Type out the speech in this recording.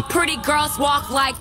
Pretty girls walk like